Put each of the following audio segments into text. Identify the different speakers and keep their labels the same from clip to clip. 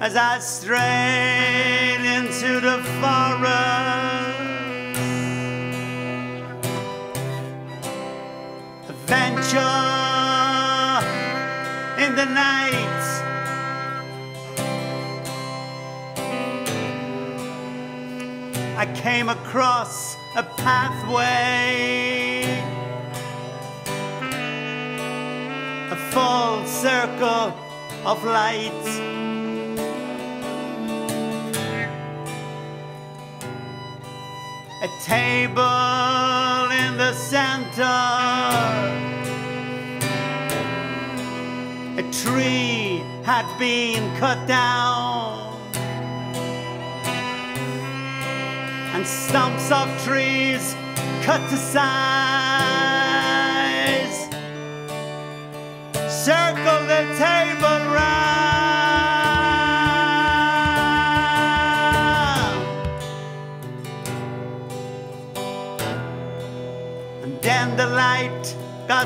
Speaker 1: as I strayed into the forest. Adventure in the night. I came across a pathway, a full circle of light. A table in the center, a tree had been cut down. and stumps of trees cut to size. Circle the table round.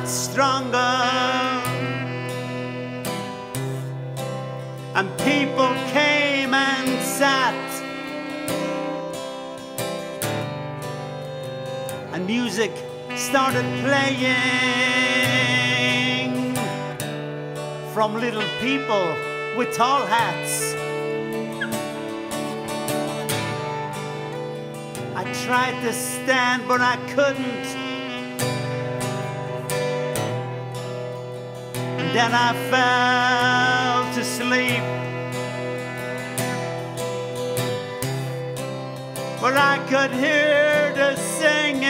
Speaker 1: Stronger. And people came and sat. and music started playing from little people with tall hats. I tried to stand, but I couldn't. Then I fell to sleep. But I could hear the singing.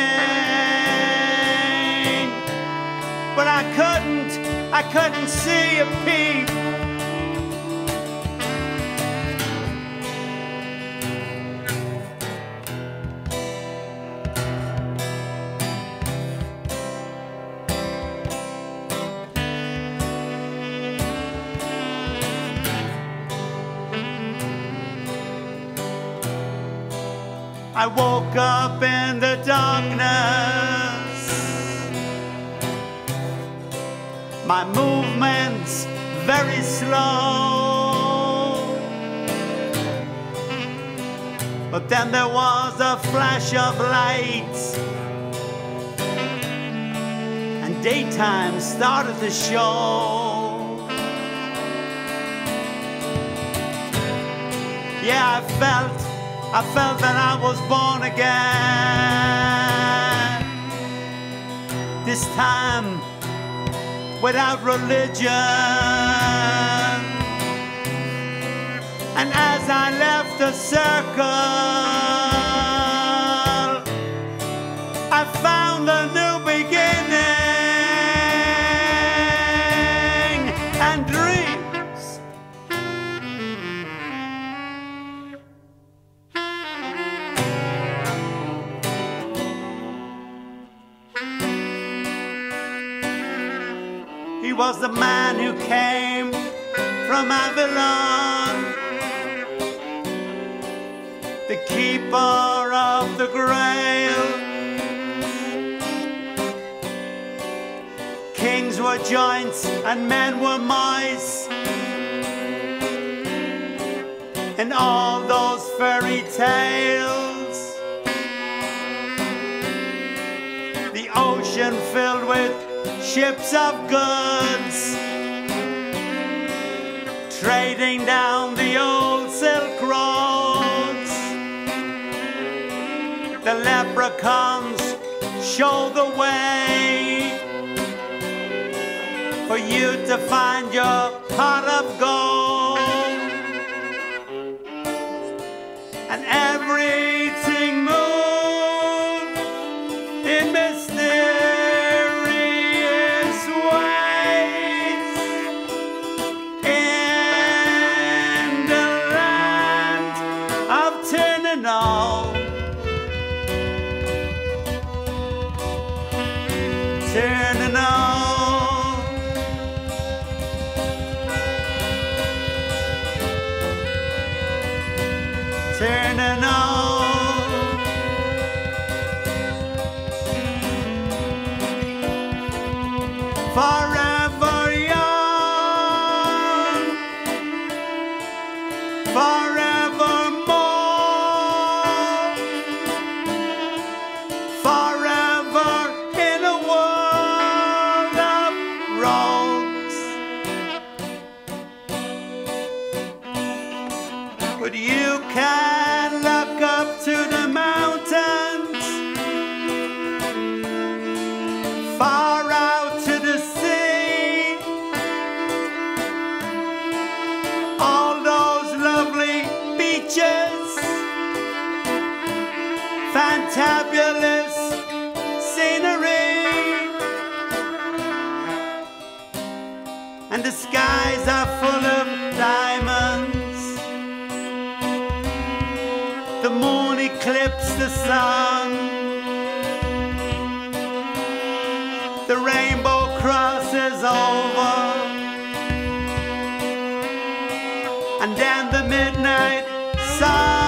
Speaker 1: But I couldn't, I couldn't see a peep. I woke up in the darkness. My movements very slow. But then there was a flash of light. And daytime started to show. Yeah, I felt I felt that I was born again. This time without religion. And as I left the circle, He was the man who came from Avalon, the keeper of the grail. Kings were giants and men were mice. And all those fairy tales, the ocean filled with ships of goods trading down the old Silk Roads. The leprechauns show the way for you to find your pot of gold. And everything of Tynanol. Turning Tynanol. Eyes are full of diamonds. The moon eclipses the sun. The rainbow crosses over. And then the midnight sun.